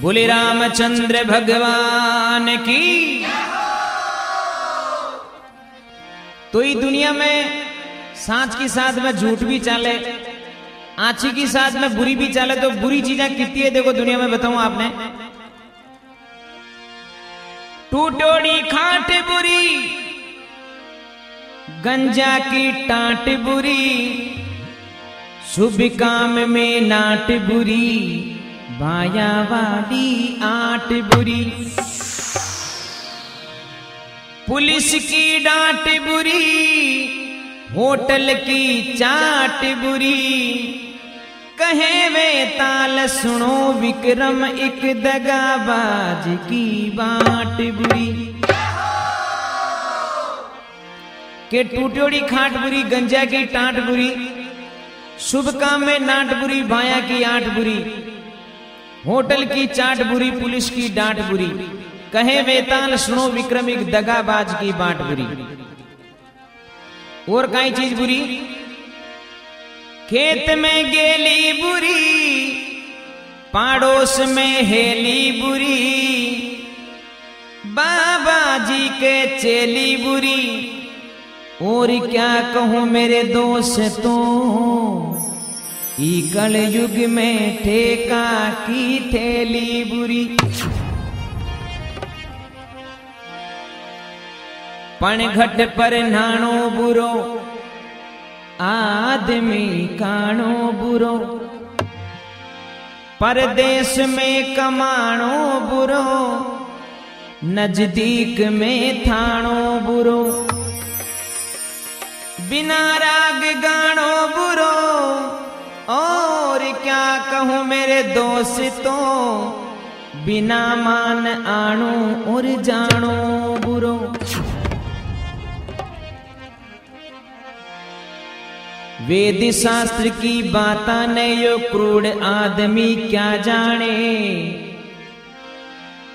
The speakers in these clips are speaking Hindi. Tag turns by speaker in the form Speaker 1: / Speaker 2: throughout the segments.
Speaker 1: बोले रामचंद्र भगवान की। तो ई दुनिया में सांच की साथ में झूठ भी चले आछी की साथ में बुरी भी चले तो बुरी चीज़ें कितनी है देखो दुनिया में बताऊँ आपने। टूटोड़ी खाट बुरी, गंजा की टाट बुरी, शुभ काम में नाट बुरी। बाया वाली आट बुरी। पुलिस की डांट बुरी, होटल की चाट बुरी। कहे वे ताल सुनो, विक्रम एक दगाबाज की बाट बुरी। के टूटोड़ी खाट बुरी, गंजा की टाट बुरी शुभ काम में नाट बुरी, बाया की आठ बुरी। होटल की चाट बुरी, पुलिस की डांट बुरी। कहे वेताल, सुनो विक्रमिक, दगाबाज की बाट बुरी। और कई चीज़ बुरी? खेत में गेली बुरी, पाड़ोस में हेली बुरी बाबा जी के चेली बुरी। और क्या कहूँ मेरे दोस्तों कल युग में ठेका की थैली बुरी। पण घट पर नाणो बुरो, आदमी काणो बुरो। परदेश में कमाणो बुरो, नज़दीक में थाणो बुरो। बिना राग गाणो बुरो कहूँ मेरे दोस्तों, बिना मान आणो और जानो बुरो। वेद शास्त्र की बात ने यो क्रूड आदमी क्या जाने?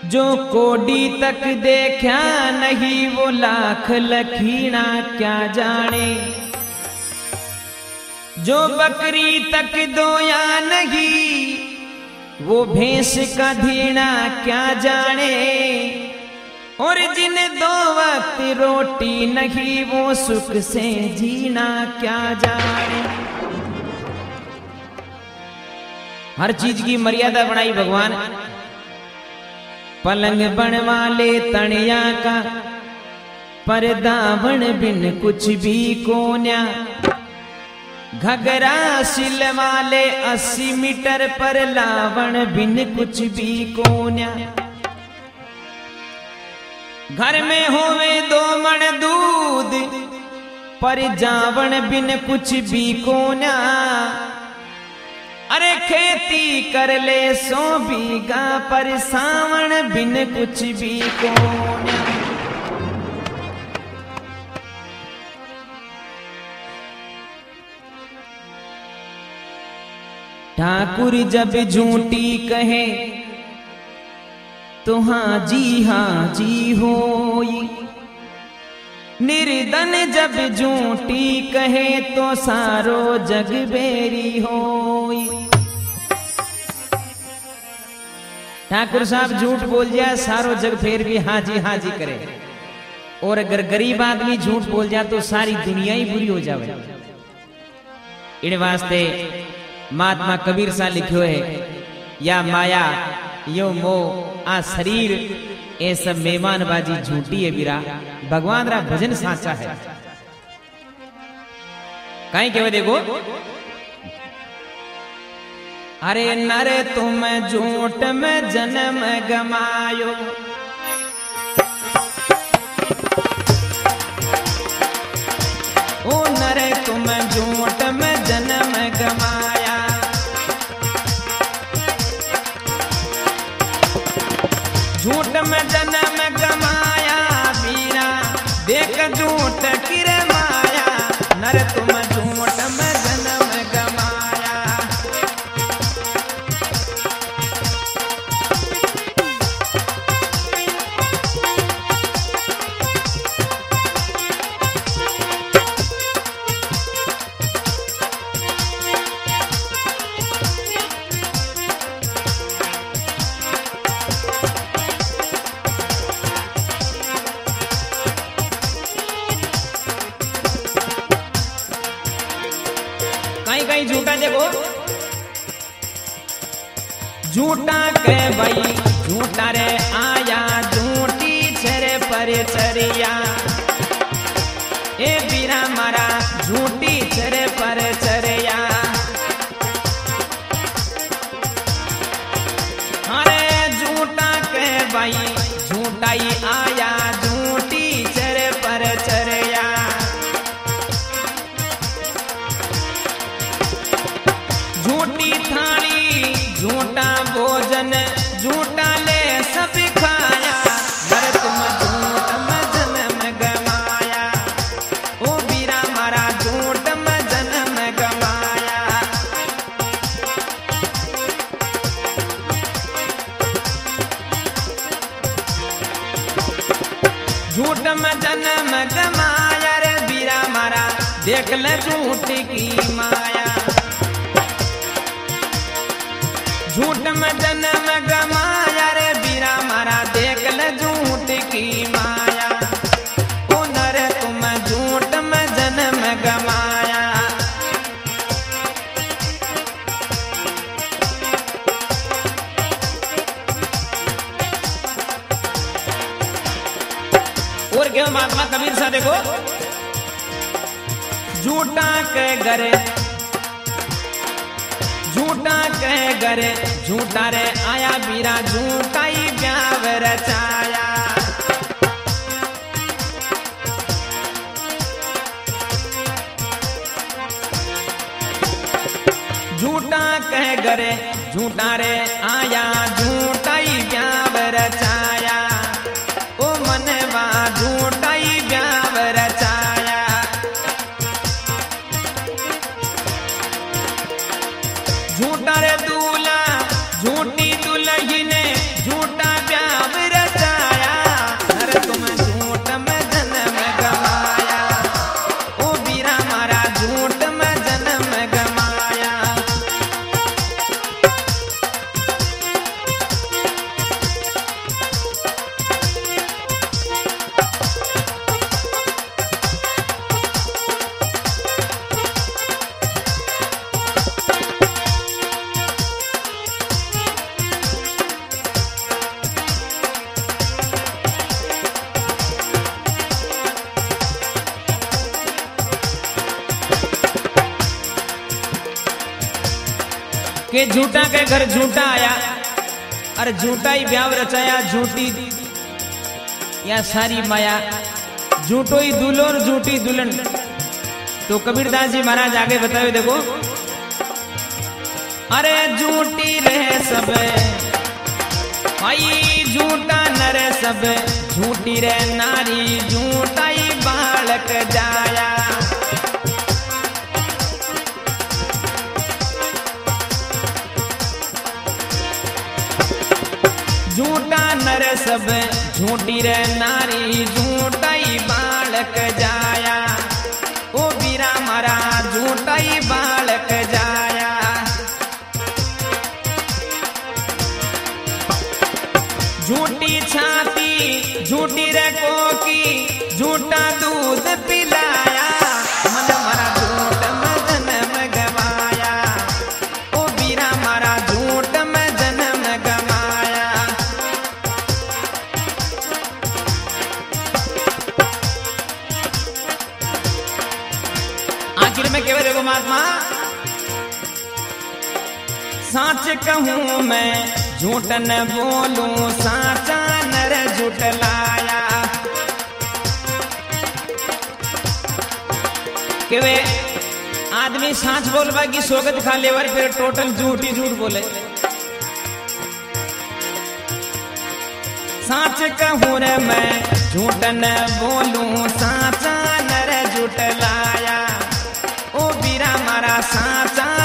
Speaker 1: जो कोडी तक देखा नहीं, वो लाख लखीना क्या जाने? जो बकरी तक दोया नहीं, वो भैंस का धीना क्या जाने? और जिन दो वक्त रोटी नहीं, वो सुख से जीना क्या जाने? हर चीज़ की मर्यादा बनाई भगवान। पलंग बनवा ले तणिया का, पर परदावन बिन कुछ भी कोन्या। घगरा सिल वाले अस्सी मीटर पर लावण बिन कुछ भी कोन्या। घर में होवे दो मण दूध, पर जावण बिन कुछ भी कोन्या। अरे खेती कर ले सो बीघा, पर सावण बिन कुछ भी कोन्या। ठाकुर जब झूठी कहे तो हाँ जी हाँ जी होई। निर्धन जब झूठी कहे तो सारो जग बेरी होई। ठाकुर साहब झूठ बोल जाए सारो जग फिर भी हाँ जी हाँ जी करे। और अगर गरीब आदमी झूठ बोल जाए तो सारी दुनिया ही बुरी हो जाए इन वास्ते महात्मा कबीर सा लिखो है, या माया, यो मोह आ शरीर ये सब मेहमानबाजी झूठी है बीरा भगवान रा भजन साचा है। कहीं कहे देखो? अरे नर तुम झूठ में जन्म गमायो। ओ नर तुम झूठ देख झूठ किर झूठा के भाई, झूठा रे आया, झूठी छरे पर चरिया ए बीरा मारा, झूठी छरे पर चरिया अरे झूठा के भाई झूठाई आया। माया रे बीरा मारा, देख ले झूठ की माया। झूठ में जन्म गमाया रे बीरा मारा, देख क्यों महात्मा कबीर सा देखो। झूठा के गरे झूठा के गरे झूठा रे आया बीरा झूठा ही ब्याव रचाया झूठा के घरे, झूठा रे आया, झूठा झूठा रे दूल्हा। के झूठा के घर झूठा आया। अरे झूठा ही ब्याव रचाया, झूठी। या सारी माया। झूठो ही दूल्हो और झूठी दुल्हन। तो कबीरदास जी महाराज आगे बताओ देखो। अरे झूठी रहे सब। भाई झूठा नर सब। झूठी रे नारी, झूठा ही बालक जाया। झूठा नर सब, झूठी रे नारी झूठा ही बालक जाया। ओ बीरा मारा झूठा ही बालक जाया। झूठी छाती, झूठी रे कोकी, झूठा दूध पिलाया साच कहूँ मैं झूठ न बोलूँ, साचा नर झूठलाया के वे आदमी सांच बोलबा की सोगत खा लेवर फिर टोटल झूठ ही झूठ बोले। साच कहूँ रे मैं झूठ न बोलूँ, साचा नर झूठलाया ओ बीरा मारा साचा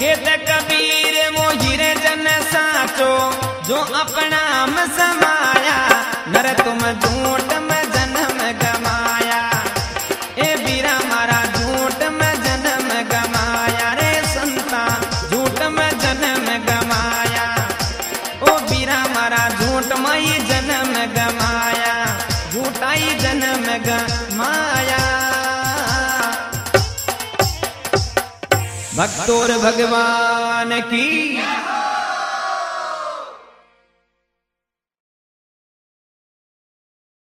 Speaker 1: खेत कबीर मोहिरे जन साचो, जो अपना समाया नर तुम झूठ में जन्म गमाया। ए बीरा मारा झूठ में जन्म गमाया, रे संता झूठ में जन्म गमाया। ओ बीरा मारा झूठ में ही जन्म गमाया। भक्तोर भगवान की